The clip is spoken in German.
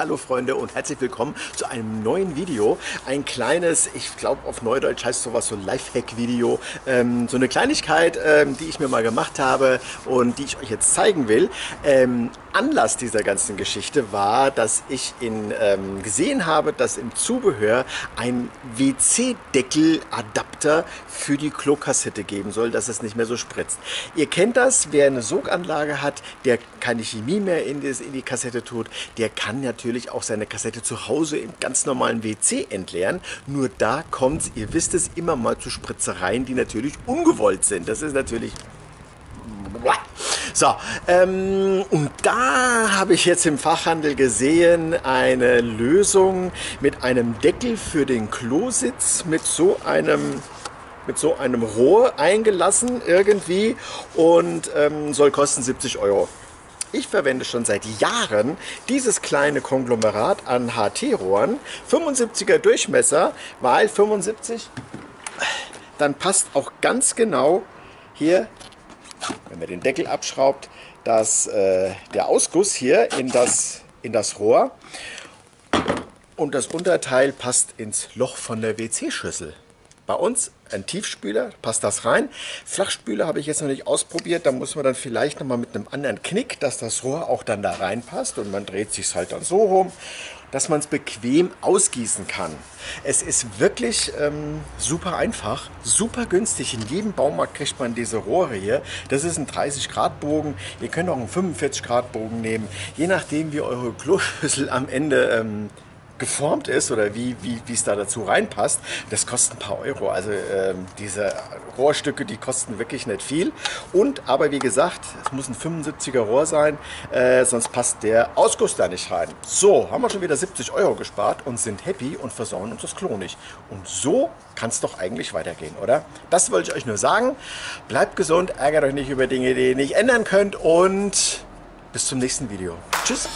Hallo Freunde und herzlich willkommen zu einem neuen Video. Ein kleines, ich glaube auf Neudeutsch heißt sowas so Lifehack-Video. Ähm, so eine Kleinigkeit, ähm, die ich mir mal gemacht habe und die ich euch jetzt zeigen will. Ähm, Anlass dieser ganzen Geschichte war, dass ich in, ähm, gesehen habe, dass im Zubehör ein WC-Deckel-Adapter für die Klokassette geben soll, dass es nicht mehr so spritzt. Ihr kennt das, wer eine Soganlage hat, der keine Chemie mehr in, das, in die Kassette tut, der kann natürlich auch seine Kassette zu Hause im ganz normalen WC entleeren. Nur da kommt es, ihr wisst es, immer mal zu Spritzereien, die natürlich ungewollt sind. Das ist natürlich... So, ähm, und da habe ich jetzt im Fachhandel gesehen eine Lösung mit einem Deckel für den Klositz mit so einem mit so einem Rohr eingelassen irgendwie und ähm, soll kosten 70 Euro. Ich verwende schon seit Jahren dieses kleine Konglomerat an HT-Rohren, 75er Durchmesser, weil 75, dann passt auch ganz genau hier, wenn man den Deckel abschraubt, dass äh, der Ausguss hier in das, in das Rohr und das Unterteil passt ins Loch von der WC-Schüssel. Bei uns ein Tiefspüler, passt das rein. Flachspüler habe ich jetzt noch nicht ausprobiert, da muss man dann vielleicht nochmal mit einem anderen Knick, dass das Rohr auch dann da reinpasst und man dreht sich halt dann so rum, dass man es bequem ausgießen kann. Es ist wirklich ähm, super einfach, super günstig. In jedem Baumarkt kriegt man diese Rohre hier. Das ist ein 30 Grad Bogen. Ihr könnt auch einen 45 Grad Bogen nehmen, je nachdem wie eure Kloschüssel am Ende ähm, geformt ist oder wie, wie, wie es da dazu reinpasst, das kostet ein paar Euro. Also ähm, diese Rohrstücke, die kosten wirklich nicht viel. Und aber wie gesagt, es muss ein 75er Rohr sein, äh, sonst passt der Ausguss da nicht rein. So, haben wir schon wieder 70 Euro gespart und sind happy und versauen uns das Klo nicht. Und so kann es doch eigentlich weitergehen, oder? Das wollte ich euch nur sagen. Bleibt gesund, ärgert euch nicht über Dinge, die ihr nicht ändern könnt und bis zum nächsten Video. Tschüss!